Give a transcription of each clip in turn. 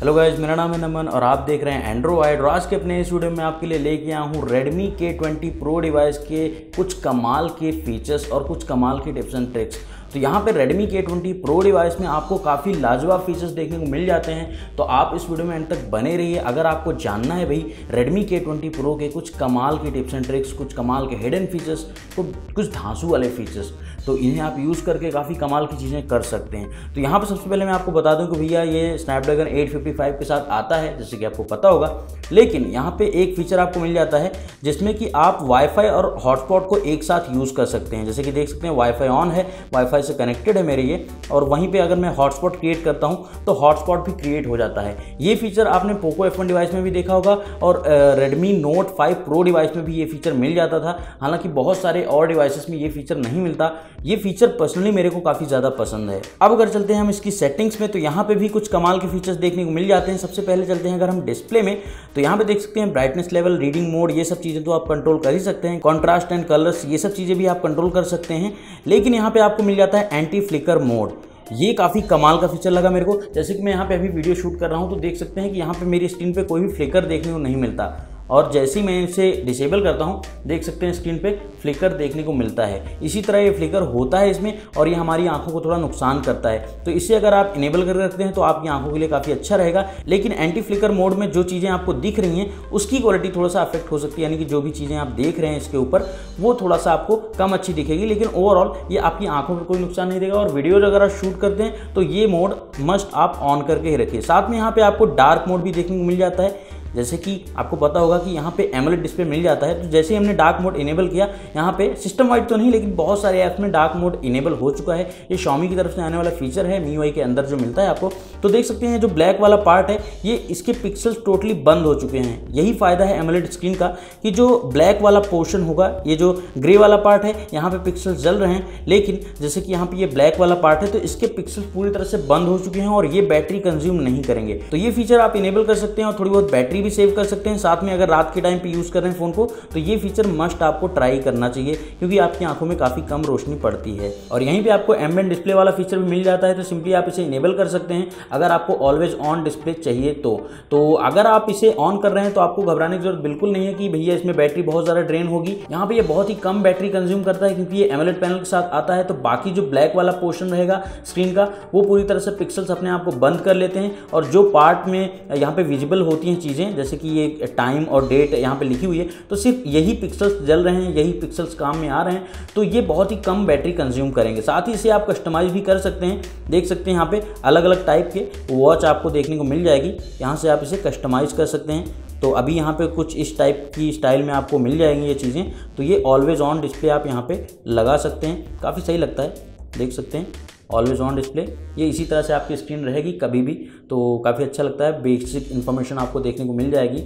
Hello guys मेरा नाम है नमन और आप देख रहे हैं एंड्रॉयड और आज के अपने इस वीडियो में आपके लिए लेके आया हूँ Redmi K20 Pro डिवाइस के कुछ कमाल के फीचर्स और कुछ कमाल के टिप्स एंड ट्रिक्स तो यहाँ पे Redmi K20 Pro डिवाइस में आपको काफ़ी लाजवाब फीचर्स देखने को मिल जाते हैं। तो आप इस वीडियो में एंड तक बने रहिए। अगर आपको जानना है भाई Redmi K20 Pro के कुछ कमाल के टिप्स एंड ट्रिक्स कुछ कमाल के हिडन फीचर्स तो कुछ धांसू वाले फीचर्स तो इन्हें आप यूज़ करके काफ़ी कमाल की चीज़ें कर सकते हैं। तो यहाँ पर सबसे पहले मैं आपको बता दूँ कि भैया ये स्नैपड्रैगन 855 के साथ आता है, जैसे कि आपको पता होगा। लेकिन यहाँ पे एक फीचर आपको मिल जाता है, जिसमें कि आप वाईफाई और हॉटस्पॉट को एक साथ यूज़ कर सकते हैं। जैसे कि देख सकते हैं वाईफाई ऑन है वाईफाई से कनेक्टेड है मेरे ये। और वहीं पर अगर मैं हॉटस्पॉट क्रिएट करता हूँ तो हॉटस्पॉट भी क्रिएट हो जाता है। ये फीचर आपने पोको एफ़ डिवाइस में भी देखा होगा, और Redmi Note Five Pro device में भी ये फीचर मिल जाता था। हालाँकि बहुत सारे और डिवाइसेस में ये फीचर नहीं मिलता ये फीचर पर्सनली मेरे को काफ़ी ज़्यादा पसंद है। अब अगर चलते हैं हम इसकी सेटिंग्स में तो यहाँ पे भी कुछ कमाल के फीचर्स देखने को मिल जाते हैं। सबसे पहले चलते हैं अगर हम डिस्प्ले में तो यहाँ पे देख सकते हैं ब्राइटनेस लेवल रीडिंग मोड ये सब चीज़ें तो आप कंट्रोल कर ही सकते हैं। कॉन्ट्रास्ट एंड कलर्स ये सब चीज़ें भी आप कंट्रोल कर सकते हैं। लेकिन यहाँ पे आपको मिल जाता है एंटी फ्लिकर मोड ये काफ़ी कमाल का फीचर लगा मेरे को। जैसे कि मैं यहाँ पे अभी वीडियो शूट कर रहा हूँ तो देख सकते हैं कि यहाँ पे मेरी स्क्रीन पे कोई भी फ्लिकर देखने को नहीं मिलता। और जैसे ही मैं इसे डिसेबल करता हूँ, देख सकते हैं स्क्रीन पे फ्लिकर देखने को मिलता है। इसी तरह ये फ्लिकर होता है इसमें और ये हमारी आँखों को थोड़ा नुकसान करता है। तो इसे अगर आप इनेबल कर रखते हैं तो आपकी आँखों के लिए काफ़ी अच्छा रहेगा। लेकिन एंटी फ्लिकर मोड में जो चीज़ें आपको दिख रही हैं, उसकी क्वालिटी थोड़ा सा अफेक्ट हो सकती है। यानी कि जो भी चीज़ें आप देख रहे हैं इसके ऊपर, वो थोड़ा सा आपको कम अच्छी दिखेगी। लेकिन ओवरऑल ये आपकी आँखों पर कोई नुकसान नहीं देगा और वीडियोज़ अगर आप शूट करते हैं तो ये मोड मस्ट आप ऑन करके ही रखिए। साथ में यहाँ पे आपको डार्क मोड भी देखने को मिल जाता है। जैसे कि आपको पता होगा कि यहाँ पे एमोलेड डिस्प्ले मिल जाता है। तो जैसे ही हमने डार्क मोड इनेबल किया, यहाँ पे सिस्टम वाइड तो नहीं, लेकिन बहुत सारे ऐप्स में डार्क मोड इनेबल हो चुका है। ये शॉमी की तरफ़ से आने वाला फीचर है मी के अंदर जो मिलता है आपको। तो देख सकते हैं, जो ब्लैक वाला पार्ट है, ये इसके पिक्सल्स टोटली बंद हो चुके हैं। यही फ़ायदा है एमोलेड स्क्रीन का कि जो ब्लैक वाला पोर्शन होगा, ये जो ग्रे वाला पार्ट है, यहाँ पे पिक्सल्स जल रहे हैं। लेकिन जैसे कि यहाँ पे ये ब्लैक वाला पार्ट है तो इसके पिक्सल्स पूरी तरह से बंद हो चुके हैं और ये बैटरी कंज्यूम नहीं करेंगे। तो ये फीचर आप इनेबल कर सकते हैं और थोड़ी बहुत बैटरी भी सेव कर सकते हैं। साथ में अगर रात के टाइम पे यूज़ कर रहे हैं फ़ोन को तो ये फीचर मस्ट आपको ट्राई करना चाहिए, क्योंकि आपकी आँखों में काफ़ी कम रोशनी पड़ती है। और यहीं पे आपको एम डिस्प्ले वाला फीचर भी मिल जाता है तो सिंपली आप इसे इनेबल कर सकते हैं, अगर आपको ऑलवेज ऑन डिस्प्ले चाहिए तो। तो अगर आप इसे ऑन कर रहे हैं तो आपको घबराने की ज़रूरत बिल्कुल नहीं है कि भैया इसमें बैटरी बहुत ज़्यादा ड्रेन होगी। यहाँ पे बहुत ही कम बैटरी कंज्यूम करता है, क्योंकि ये एमलेट पैनल के साथ आता है तो बाकी जो ब्लैक वाला पोर्शन रहेगा स्क्रीन का, वो पूरी तरह से पिक्सल्स अपने आप को बंद कर लेते हैं। और जो पार्ट में यहाँ पे विजिबल होती हैं चीज़ें जैसे कि ये टाइम और डेट यहाँ पे लिखी हुई है तो सिर्फ़ यही पिक्सल्स जल रहे हैं, यही पिक्सल्स काम में आ रहे हैं तो ये बहुत ही कम बैटरी कंज्यूम करेंगे। साथ ही इसे आप कस्टमाइज भी कर सकते हैं, देख सकते हैं यहाँ पे अलग अलग टाइप के वॉच आपको देखने को मिल जाएगी, यहाँ से आप इसे कस्टमाइज़ कर सकते हैं। तो अभी यहाँ पे कुछ इस टाइप की स्टाइल में आपको मिल जाएँगी ये चीज़ें तो ये ऑलवेज ऑन डिस्प्ले आप यहाँ पे लगा सकते हैं, काफ़ी सही लगता है, देख सकते हैं ऑलवेज ऑन डिस्प्ले ये इसी तरह से आपकी स्क्रीन रहेगी कभी भी। तो काफ़ी अच्छा लगता है। बेसिक इन्फॉर्मेशन आपको देखने को मिल जाएगी।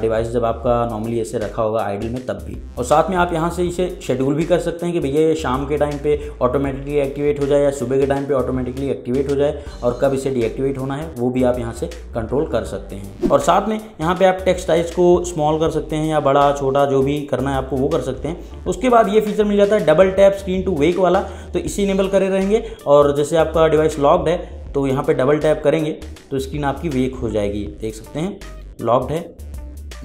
डिवाइस जब आपका नॉर्मली ऐसे रखा होगा आइडल में, तब भी। और साथ में आप यहाँ से इसे शेड्यूल भी कर सकते हैं कि भैया ये शाम के टाइम पे ऑटोमेटिकली एक्टिवेट हो जाए या सुबह के टाइम पे ऑटोमेटिकली एक्टिवेट हो जाए और कब इसे डीएक्टिवेट होना है, वो भी आप यहाँ से कंट्रोल कर सकते हैं। और साथ में यहाँ पर आप टेक्स्ट साइज़ को स्मॉल कर सकते हैं या बड़ा, छोटा, जो भी करना है आपको वो कर सकते हैं। उसके बाद ये फीचर मिल जाता है double tap screen to wake वाला। तो इसे इनेबल करे रहेंगे और जैसे आपका डिवाइस लॉक्ड है तो यहाँ पे डबल टैप करेंगे तो स्क्रीन आपकी वेक हो जाएगी। देख सकते हैं लॉक्ड है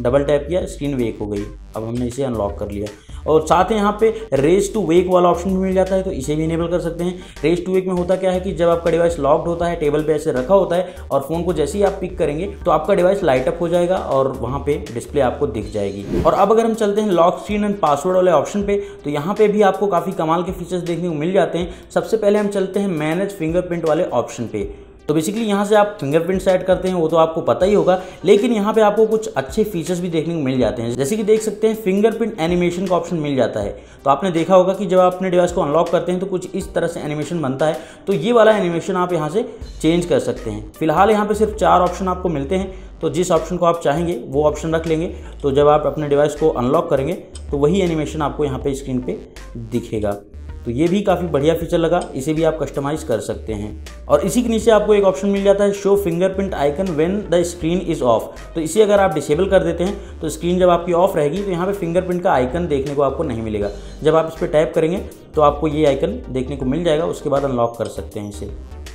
डबल टैप किया स्क्रीन वेक हो गई। अब हमने इसे अनलॉक कर लिया। और साथ ही यहाँ पे रेस टू वेक वाला ऑप्शन भी मिल जाता है तो इसे भी इनेबल कर सकते हैं। रेस टू वेक में होता क्या है कि जब आपका डिवाइस लॉक्ड होता है टेबल पे ऐसे रखा होता है और फ़ोन को जैसे ही आप पिक करेंगे तो आपका डिवाइस लाइट अप हो जाएगा और वहाँ पे डिस्प्ले आपको दिख जाएगी। और अब अगर हम चलते हैं लॉक स्क्रीन एंड पासवर्ड वाले ऑप्शन पे तो यहाँ पे भी आपको काफ़ी कमाल के फीचर्स देखने को मिल जाते हैं। सबसे पहले हम चलते हैं मैनेज फिंगरप्रिंट वाले ऑप्शन पे। तो बेसिकली यहाँ से आप फिंगरप्रिंट सेट करते हैं, वो तो आपको पता ही होगा, लेकिन यहाँ पे आपको कुछ अच्छे फीचर्स भी देखने को मिल जाते हैं। जैसे कि देख सकते हैं फिंगरप्रिंट एनिमेशन का ऑप्शन मिल जाता है। तो आपने देखा होगा कि जब आप अपने डिवाइस को अनलॉक करते हैं तो कुछ इस तरह से एनिमेशन बनता है। तो ये वाला एनिमेशन आप यहाँ से चेंज कर सकते हैं। फ़िलहाल यहाँ पर सिर्फ़ चार ऑप्शन आपको मिलते हैं। तो जिस ऑप्शन को आप चाहेंगे, वो ऑप्शन रख लेंगे। तो जब आप अपने डिवाइस को अनलॉक करेंगे तो वही एनिमेशन आपको यहाँ पे स्क्रीन पे दिखेगा। तो ये भी काफ़ी बढ़िया फीचर लगा, इसे भी आप कस्टमाइज़ कर सकते हैं। और इसी के नीचे आपको एक ऑप्शन मिल जाता है show fingerprint icon when the screen is off तो इसे अगर आप डिसेबल कर देते हैं तो स्क्रीन जब आपकी ऑफ़ रहेगी तो यहाँ पे फिंगरप्रिंट का आइकन देखने को आपको नहीं मिलेगा। जब आप इस पर टैप करेंगे तो आपको ये आइकन देखने को मिल जाएगा, उसके बाद अनलॉक कर सकते हैं इसे।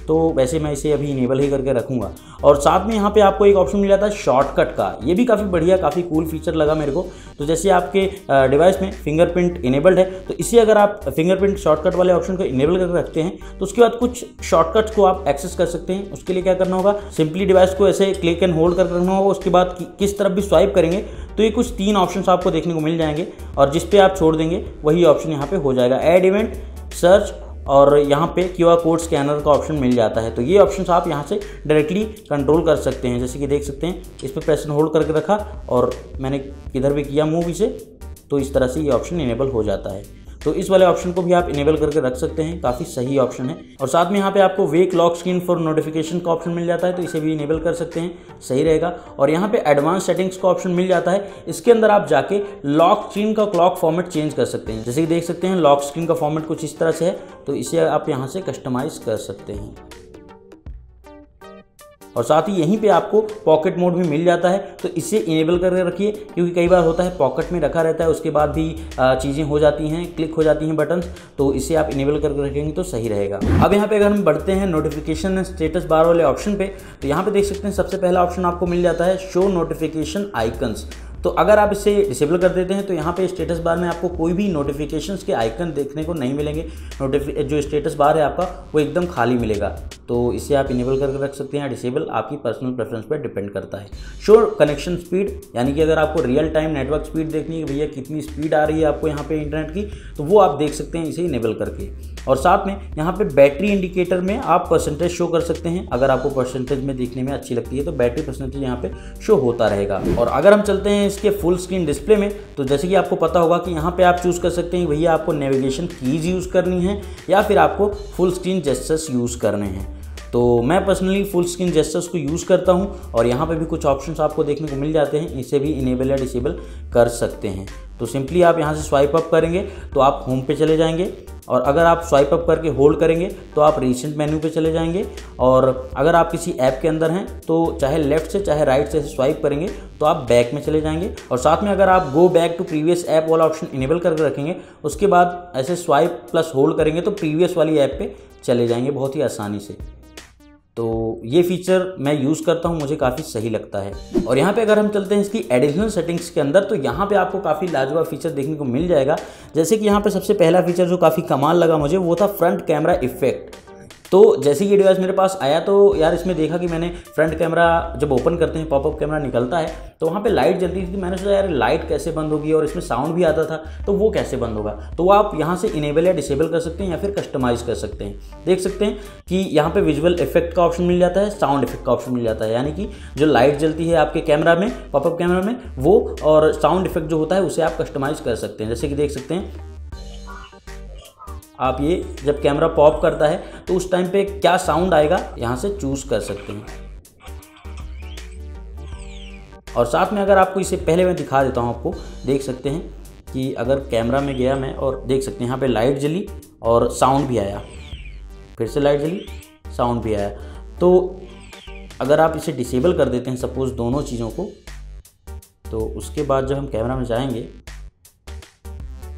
तो वैसे मैं इसे अभी इनेबल ही करके रखूँगा। और साथ में यहाँ पे आपको एक ऑप्शन मिल है शॉर्टकट का। ये भी काफ़ी बढ़िया, काफ़ी कूल फीचर लगा मेरे को। तो जैसे आपके डिवाइस में फिंगरप्रिंट इनेबल्ड है तो इसे अगर आप फिंगरप्रिंट शॉर्टकट वाले ऑप्शन को इनेबल करके रखते हैं तो उसके बाद कुछ शॉर्टकट्स को आप एक्सेस कर सकते हैं। उसके लिए क्या करना होगा सिंपली डिवाइस को ऐसे क्लिक एंड होल्ड करके रखना होगा। उसके बाद किस तरफ़ भी स्वाइप करेंगे तो ये कुछ तीन ऑप्शन आपको देखने को मिल जाएँगे। और जिस पे आप छोड़ देंगे, वही ऑप्शन यहाँ पे हो जाएगा। एड इवेंट सर्च और यहाँ पे क्यू आर कोड स्कैनर का ऑप्शन मिल जाता है। तो ये ऑप्शन आप यहाँ से डायरेक्टली कंट्रोल कर सकते हैं। जैसे कि देख सकते हैं, इस पर प्रेस होल्ड करके रखा और मैंने किधर भी किया मूव इसे तो इस तरह से ये ऑप्शन इनेबल हो जाता है। तो इस वाले ऑप्शन को भी आप इनेबल करके रख सकते हैं, काफ़ी सही ऑप्शन है। और साथ में यहाँ पे आपको wake lock screen for notification का ऑप्शन मिल जाता है तो इसे भी इनेबल कर सकते हैं, सही रहेगा। और यहाँ पे एडवांस सेटिंग्स का ऑप्शन मिल जाता है, इसके अंदर आप जाके लॉक स्क्रीन का क्लॉक फॉर्मेट चेंज कर सकते हैं। जैसे कि देख सकते हैं लॉक स्क्रीन का फॉर्मेट कुछ इस तरह से है तो इसे आप यहाँ से कस्टमाइज कर सकते हैं। और साथ ही यहीं पे आपको पॉकेट मोड भी मिल जाता है। तो इसे इनेबल करके रखिए, क्योंकि कई बार होता है पॉकेट में रखा रहता है, उसके बाद भी चीज़ें हो जाती हैं क्लिक हो जाती हैं बटन्स तो इसे आप इनेबल करके रखेंगे तो सही रहेगा। अब यहाँ पे अगर हम बढ़ते हैं नोटिफिकेशन स्टेटस बार वाले ऑप्शन पे तो यहाँ पे देख सकते हैं सबसे पहला ऑप्शन आपको मिल जाता है शो नोटिफिकेशन आइकन्स तो अगर आप इसे डिसेबल कर देते हैं तो यहाँ पे स्टेटस बार में आपको कोई भी नोटिफिकेशंस के आइकन देखने को नहीं मिलेंगे। जो स्टेटस बार है आपका, वो एकदम खाली मिलेगा। तो इसे आप इनेबल करके रख सकते हैं। डिसेबल आपकी पर्सनल प्रेफरेंस पर डिपेंड करता है। श्योर कनेक्शन स्पीड यानी कि अगर आपको रियल टाइम नेटवर्क स्पीड देखनी है भैया कितनी स्पीड आ रही है आपको यहाँ पे इंटरनेट की तो वो आप देख सकते हैं इसे इनेबल करके। और साथ में यहाँ पे बैटरी इंडिकेटर में आप परसेंटेज शो कर सकते हैं। अगर आपको परसेंटेज में देखने में अच्छी लगती है तो बैटरी परसेंटेज यहाँ पे शो होता रहेगा। और अगर हम चलते हैं इसके फुल स्क्रीन डिस्प्ले में। तो जैसे कि आपको पता होगा कि यहाँ पे आप चूज़ कर सकते हैं भैया आपको नेविगेशन कीज यूज़ करनी है या फिर आपको फुल स्क्रीन जेस्टर्स यूज़ करने हैं। तो मैं पर्सनली फुल स्क्रीन जेस्टर्स को यूज़ करता हूँ और यहाँ पे भी कुछ ऑप्शंस आपको देखने को मिल जाते हैं। इसे भी इनेबल या डिसेबल कर सकते हैं। तो सिंपली आप यहाँ से स्वाइप अप करेंगे तो आप होम पे चले जाएँगे। और अगर आप स्वाइप अप करके होल्ड करेंगे तो आप रिसेंट मेन्यू पे चले जाएँगे। और अगर आप किसी ऐप के अंदर हैं तो चाहे लेफ़्ट से, चाहे राइट से स्वाइप करेंगे तो आप बैक में चले जाएँगे। और साथ में अगर आप go back to previous app वाला ऑप्शन इनेबल करके रखेंगे, उसके बाद ऐसे स्वाइप प्लस होल्ड करेंगे तो प्रीवियस वाली ऐप पर चले जाएँगे बहुत ही आसानी से। तो ये फीचर मैं यूज़ करता हूँ, मुझे काफ़ी सही लगता है। और यहाँ पे अगर हम चलते हैं इसकी एडिशनल सेटिंग्स के अंदर तो यहाँ पे आपको काफ़ी लाजवाब फीचर देखने को मिल जाएगा। जैसे कि यहाँ पे सबसे पहला फीचर जो काफ़ी कमाल लगा मुझे, वो था फ्रंट कैमरा इफ़ेक्ट तो जैसे ये डिवाइस मेरे पास आया तो यार इसमें देखा कि मैंने फ्रंट कैमरा जब ओपन करते हैं पॉपअप कैमरा निकलता है तो वहाँ पे लाइट जलती थी मैंने सोचा, यार लाइट कैसे बंद होगी? और इसमें साउंड भी आता था तो वो कैसे बंद होगा? तो आप यहाँ से इनेबल या डिसेबल कर सकते हैं या फिर कस्टमाइज़ कर सकते हैं। देख सकते हैं कि यहाँ पे विजुअल इफ़ेक्ट का ऑप्शन मिल जाता है साउंड इफ़ेक्ट का ऑप्शन मिल जाता है। यानी कि जो लाइट जलती है आपके कैमरा में पॉपअप कैमरा में, वो और साउंड इफ़ेक्ट जो होता है, उसे आप कस्टमाइज़ कर सकते हैं। जैसे कि देख सकते हैं आप ये जब कैमरा पॉप करता है तो उस टाइम पे क्या साउंड आएगा, यहाँ से चूज़ कर सकते हैं। और साथ में अगर आपको इसे पहले मैं दिखा देता हूँ आपको, देख सकते हैं कि अगर कैमरा में गया मैं और देख सकते हैं यहाँ पे लाइट जली और साउंड भी आया। फिर से लाइट जली साउंड भी आया। तो अगर आप इसे डिसेबल कर देते हैं सपोज़ दोनों चीज़ों को तो उसके बाद जब हम कैमरा में जाएँगे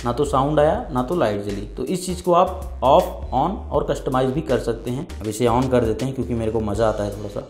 ना तो साउंड आया, ना तो लाइट जली। तो इस चीज़ को आप ऑफ़ ऑन और कस्टमाइज़ भी कर सकते हैं। अब इसे ऑन कर देते हैं क्योंकि मेरे को मज़ा आता है थोड़ा सा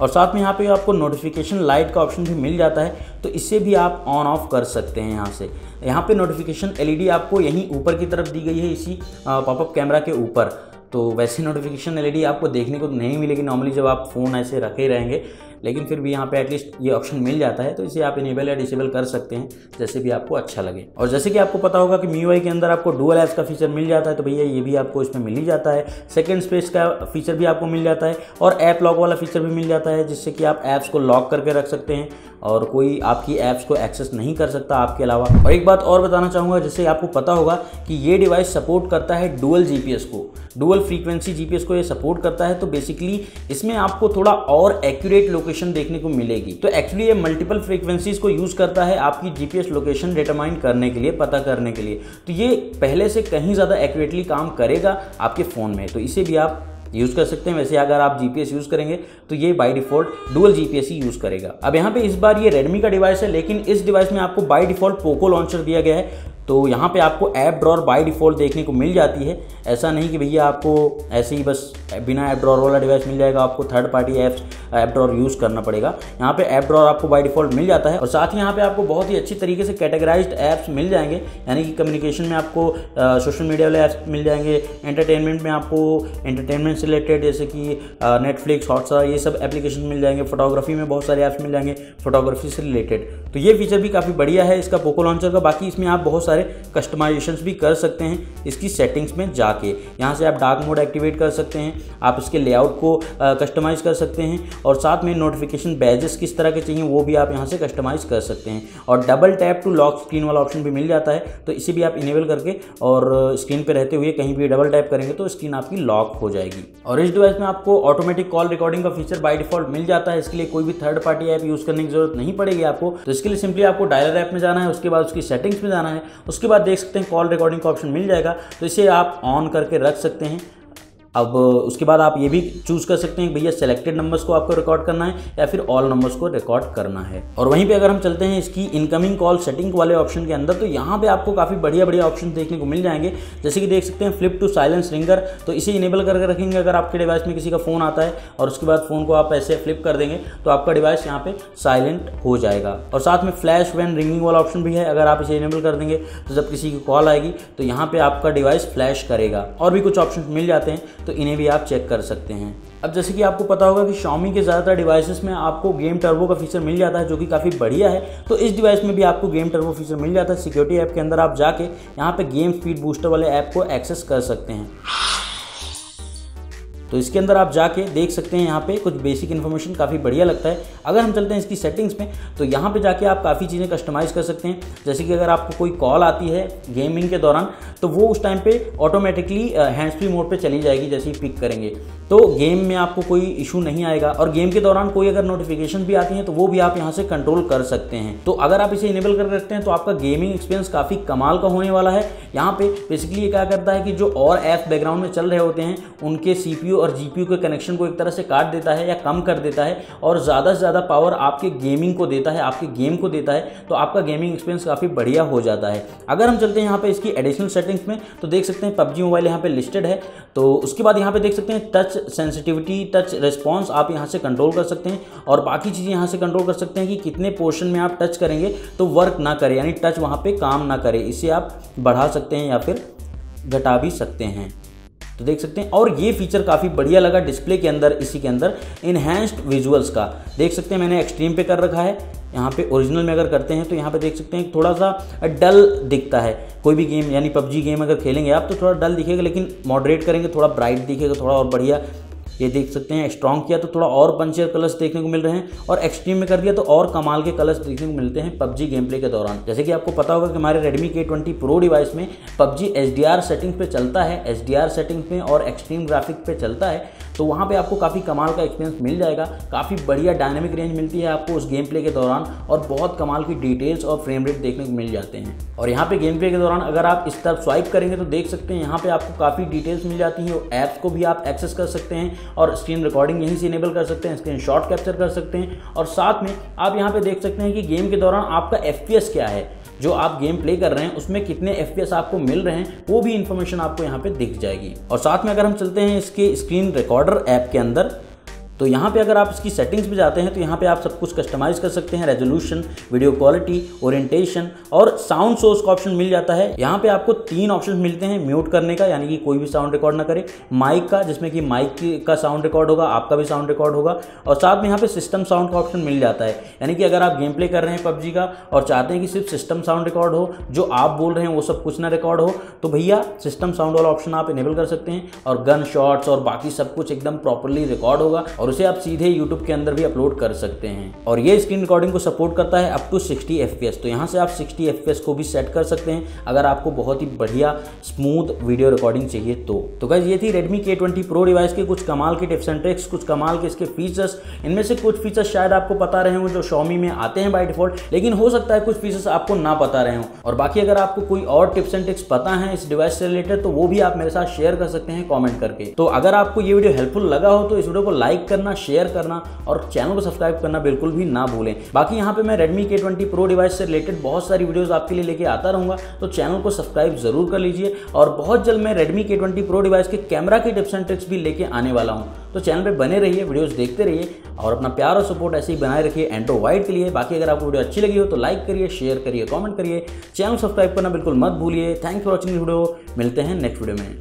और साथ में यहाँ पे आपको नोटिफिकेशन लाइट का ऑप्शन भी मिल जाता है। तो इसे भी आप ऑन ऑफ़ कर सकते हैं यहाँ से। यहाँ पे नोटिफिकेशन एलईडी आपको यहीं ऊपर की तरफ़ दी गई है, इसी पॉपअप कैमरा के ऊपर। तो वैसे नोटिफिकेशन एलईडी आपको देखने को नहीं मिलेगी। नॉर्मली जब आप फ़ोन ऐसे रखे रहेंगे लेकिन फिर भी यहाँ पे एटलीस्ट ये ऑप्शन मिल जाता है तो इसे आप इनेबल या डिसेबल कर सकते हैं, जैसे भी आपको अच्छा लगे। और जैसे कि आपको पता होगा कि मी के अंदर आपको डुअल एप्स का फीचर मिल जाता है तो भैया ये भी आपको इसमें मिल ही जाता है। सेकेंड स्पेस का फीचर भी आपको मिल जाता है, और ऐप लॉक वाला फीचर भी मिल जाता है, जिससे कि आप ऐप्स को लॉक करके रख सकते हैं, और कोई आपकी ऐप्स को एक्सेस नहीं कर सकता आपके अलावा। और एक बात और बताना चाहूँगा, जिससे आपको पता होगा कि ये डिवाइस सपोर्ट करता है डुअल जीपीएस को। डुअल फ्रीक्वेंसी जीपीएस को ये सपोर्ट करता है तो बेसिकली इसमें आपको थोड़ा और एक्यूरेट लोकेशन देखने को मिलेगी। तो एक्चुअली ये मल्टीपल फ्रीक्वेंसीज को यूज़ करता है आपकी जीपीएस लोकेशन डिटरमाइन करने के लिए, पता करने के लिए। तो ये पहले से कहीं ज़्यादा एक्यूरेटली काम करेगा आपके फ़ोन में। तो इसे भी आप यूज़ कर सकते हैं। वैसे अगर आप जीपीएस यूज़ करेंगे तो ये बाय डिफ़ॉल्ट डुअल जीपीएस ही यूज़ करेगा। अब यहाँ पे इस बार ये रेडमी का डिवाइस है, लेकिन इस डिवाइस में आपको बाय डिफ़ॉल्ट पोको लॉन्चर दिया गया है। तो यहाँ पे आपको ऐप ड्रॉर बाय डिफ़ॉल्ट देखने को मिल जाती है। ऐसा नहीं कि भैया आपको ऐसे ही बस बिना ऐप ड्रॉर वाला डिवाइस मिल जाएगा, आपको third party apps app drawer use करना पड़ेगा। यहाँ पे ऐप ड्रॉर आपको बाई डिफ़ॉल्ट मिल जाता है और साथ ही यहाँ पे आपको बहुत ही अच्छी तरीके से कैटेगराइज ऐप्स मिल जाएँगे। यानी कि कम्युनिकेशन में आपको सोशल मीडिया वाले ऐप्स मिल जाएँगे। एंटरटेनमेंट में आपको एंटरटेनमेंट से रिलेटेड जैसे कि नेटफ्लिक्स हॉटस्टार ये सब एप्लीकेशन मिल जाएँगे। फोटोग्राफी में बहुत सारे ऐप्स मिल जाएँगे फोटोग्राफी से रिलेटेड तो ये फीचर भी काफ़ी बढ़िया है इसका पोको लॉन्चर का। बाकी इसमें आप बहुत सारे कस्टमाइजेशन भी कर सकते हैं इसकी सेटिंग्स में जाके। यहाँ से आप डार्क मोड एक्टिवेट कर सकते हैं। आप इसके लेआउट को कस्टमाइज़ कर सकते हैं। और साथ में नोटिफिकेशन बैजेस किस तरह के चाहिए, वो भी आप यहाँ से कस्टमाइज़ कर सकते हैं। और double tap to lock screen वाला ऑप्शन भी मिल जाता है तो इसे भी आप इनेबल करके और स्क्रीन पर रहते हुए कहीं भी डबल टैप करेंगे तो स्क्रीन आपकी लॉक हो जाएगी। और इस डिवाइस में आपको ऑटोमेटिक कॉल रिकॉर्डिंग का फीचर बाई डिफ़ॉल्ट मिल जाता है, इसके लिए कोई भी थर्ड पार्टी ऐप यूज़ करने की ज़रूरत नहीं पड़ेगी आपको। तो इसके लिए सिंपली आपको डायलर ऐप में जाना है, उसके बाद उसकी सेटिंग्स में जाना है, उसके बाद देख सकते हैं कॉल रिकॉर्डिंग का ऑप्शन मिल जाएगा। तो इसे आप ऑन करके रख सकते हैं। अब उसके बाद आप ये भी चूज़ कर सकते हैं भैया सेलेक्टेड नंबर्स को आपको रिकॉर्ड करना है या फिर ऑल नंबर्स को रिकॉर्ड करना है। और वहीं पे अगर हम चलते हैं इसकी इनकमिंग कॉल सेटिंग वाले ऑप्शन के अंदर तो यहाँ पे आपको काफ़ी बढ़िया बढ़िया ऑप्शन देखने को मिल जाएँगे। जैसे कि देख सकते हैं फ्लिप टू साइलेंस रिंगर तो इसे इनेबल करके रखेंगे अगर आपके डिवाइस में किसी का फ़ोन आता है और उसके बाद फ़ोन को आप ऐसे फ्लिप कर देंगे तो आपका डिवाइस यहाँ पे साइलेंट हो जाएगा। और साथ में फ्लैश वैन रिंगिंग वाला ऑप्शन भी है, अगर आप इसे इनेबल कर देंगे तो जब किसी की कॉल आएगी तो यहाँ पे आपका डिवाइस फ्लैश करेगा। और भी कुछ ऑप्शन मिल जाते हैं तो इन्हें भी आप चेक कर सकते हैं। अब जैसे कि आपको पता होगा कि Xiaomi के ज़्यादातर डिवाइसेस में आपको गेम टर्बो का फीचर मिल जाता है, जो कि काफ़ी बढ़िया है। तो इस डिवाइस में भी आपको गेम टर्बो फीचर मिल जाता है। सिक्योरिटी ऐप के अंदर आप जाके यहाँ पे गेम स्पीड बूस्टर वाले ऐप को एक्सेस कर सकते हैं। तो इसके अंदर आप जाके देख सकते हैं यहाँ पे कुछ बेसिक इन्फॉर्मेशन काफ़ी बढ़िया लगता है। अगर हम चलते हैं इसकी सेटिंग्स में तो यहाँ पे जाके आप काफ़ी चीज़ें कस्टमाइज़ कर सकते हैं। जैसे कि अगर आपको कोई कॉल आती है गेमिंग के दौरान तो वो उस टाइम पे ऑटोमेटिकली हैंड्स फ्री मोड पे चली जाएगी जैसे ही पिक करेंगे। तो गेम में आपको कोई इशू नहीं आएगा और गेम के दौरान कोई अगर नोटिफिकेशन भी आती है तो वो भी आप यहाँ से कंट्रोल कर सकते हैं। तो अगर आप इसे इनेबल कर रखते हैं तो आपका गेमिंग एक्सपीरियंस काफ़ी कमाल का होने वाला है। यहाँ पे बेसिकली ये क्या करता है कि जो और ऐप बैकग्राउंड में चल रहे होते हैं, उनके सी और जी के कनेक्शन को एक तरह से काट देता है या कम कर देता है और ज़्यादा से ज़्यादा पावर आपके गेमिंग को देता है, आपके गेम को देता है तो आपका गेमिंग एक्सपीरियंस काफ़ी बढ़िया हो जाता है। अगर हम चलते हैं यहाँ पे इसकी एडिशनल सेटिंग्स में तो देख सकते हैं पबजी मोबाइल यहाँ पे लिस्टेड है तो उसके बाद यहाँ पे देख सकते हैं टच सेंसिटिविटी टच रिस्पॉन्स आप यहाँ से कंट्रोल कर सकते हैं और बाकी चीज़ें यहाँ से कंट्रोल कर सकते हैं कि कितने पोर्शन में आप टच करेंगे तो वर्क ना करे, यानी टच वहाँ पे काम ना करे, इसे आप बढ़ा सकते हैं या फिर घटा भी सकते हैं। तो देख सकते हैं। और ये फीचर काफ़ी बढ़िया लगा डिस्प्ले के अंदर, इसी के अंदर इन्हेंस्ड विजुअल्स का। देख सकते हैं मैंने एक्सट्रीम पे कर रखा है। यहाँ पे ओरिजिनल में अगर करते हैं तो यहाँ पे देख सकते हैं थोड़ा सा डल दिखता है। कोई भी गेम यानी पबजी गेम अगर खेलेंगे आप तो थोड़ा डल दिखेगा, लेकिन मॉडरेट करेंगे, थोड़ा ब्राइट दिखेगा, थोड़ा और बढ़िया। ये देख सकते हैं स्ट्रॉन्ग किया तो थोड़ा और पंचर कलर्स देखने को मिल रहे हैं और एक्सट्रीम में कर दिया तो और कमाल के कलर्स देखने को मिलते हैं पबजी गेम प्ले के दौरान। जैसे कि आपको पता होगा कि हमारे Redmi K twenty Pro device में PUBG H D R setting पर चलता है एच डी आर सेटिंग पे और एक्सट्रीम ग्राफिक पे चलता है। तो वहाँ पे आपको काफ़ी कमाल का एक्सपीरियंस मिल जाएगा। काफ़ी बढ़िया डायनेमिक रेंज मिलती है आपको उस गेम प्ले के दौरान और बहुत कमाल की डिटेल्स और फ्रेम रेट देखने को मिल जाते हैं। और यहाँ पे गेम प्ले के दौरान अगर आप इस तरफ़ स्वाइप करेंगे तो देख सकते हैं, यहाँ पे आपको काफ़ी डिटेल्स मिल जाती हैं। ऐप्स को भी आप एक्सेस कर सकते हैं और स्क्रीन रिकॉर्डिंग यहीं से इनेबल कर सकते हैं स्क्रीन कैप्चर कर सकते हैं। और साथ में आप यहाँ पर देख सकते हैं कि गेम के दौरान आपका एफपीएस क्या है। जो आप गेम प्ले कर रहे हैं, उसमें कितने एफपीएस आपको मिल रहे हैं, वो भी इन्फॉर्मेशन आपको यहाँ पे दिख जाएगी। और साथ में अगर हम चलते हैं इसके स्क्रीन रिकॉर्डर ऐप के अंदर तो यहाँ पे अगर आप इसकी सेटिंग्स पे जाते हैं तो यहाँ पे आप सब कुछ कस्टमाइज कर सकते हैं रेजोल्यूशन वीडियो क्वालिटी ओरिएंटेशन और साउंड सोर्स का ऑप्शन मिल जाता है। यहाँ पे आपको तीन ऑप्शन मिलते हैं म्यूट करने का, यानी कि कोई भी साउंड रिकॉर्ड ना करे। माइक का, जिसमें कि माइक का साउंड रिकॉर्ड होगा, आपका भी साउंड रिकॉर्ड होगा। और साथ में यहाँ पे सिस्टम साउंड का ऑप्शन मिल जाता है। यानी कि अगर आप गेम प्ले कर रहे हैं पबजी का और चाहते हैं कि सिर्फ़ सिस्टम साउंड रिकॉर्ड हो, जो आप बोल रहे हैं वो सब कुछ ना रिकॉर्ड हो तो भैया सिस्टम साउंड वाला ऑप्शन आप इनेबल कर सकते हैं। और गन शॉट्स और बाकी सब कुछ एकदम प्रॉपरली रिकॉर्ड होगा। और उसे आप सीधे यूट्यूब के अंदर भी अपलोड कर सकते हैं। और ये स्क्रीन रिकॉर्डिंग को सपोर्ट करता है अप टू 60 एफपीएस तो यहाँ से आप 60 एफपीएस को भी सेट कर सकते हैं, अगर आपको बहुत ही बढ़िया स्मूथ वीडियो रिकॉर्डिंग चाहिए तो। तो गाइज़ ये थी Redmi K20 Pro डिवाइस के कुछ कमाल के टिप्स एंड ट्रिक्स कुछ कमाल के इसके फीचर्स इनमें से कुछ फीचर्स शायद आपको पता रहे हों जो Xiaomi में आते हैं बाई डिफ़ॉल्ट लेकिन हो सकता है कुछ फीचर्स आपको ना पता रहे हों। और बाकी अगर आपको कोई और टिप्स एंड ट्रिक्स पता है इस डिवाइस से रिलेटेड तो वो भी आप मेरे साथ शेयर कर सकते हैं कॉमेंट करके। तो अगर आपको ये वीडियो हेल्पफुल लगा हो तो इस वीडियो को लाइक करना करना शेयर करना और चैनल को सब्सक्राइब करना बिल्कुल भी ना भूलें। बाकी यहाँ पे मैं के ट्वेंटी प्रो डिवाइस से रिलेटेड बहुत सारी वीडियोज़ आपके लिए लेके आता रहूँगा तो चैनल को सब्सक्राइब ज़रूर कर लीजिए और बहुत जल्द मैं के ट्वेंटी प्रो डिवाइस के कैमरा की टिप्स एंड ट्रिक्स भी लेके आने वाला हूँ। तो चैनल पर बने रहिए वीडियोस देखते रहिए और अपना प्यार और सपोर्ट ऐसे ही बनाए रखिए एंड्रो वाइड के लिए। बाकी अगर आपको वीडियो अच्छी लगी हो तो लाइक करिए शेयर करिए कॉमेंट करिए। चैनल सब्सक्राइब करना बिल्कुल मत भूलिए। थैंक फॉर वॉचिंग वीडियो मिलते हैं नेक्स्ट वीडियो में।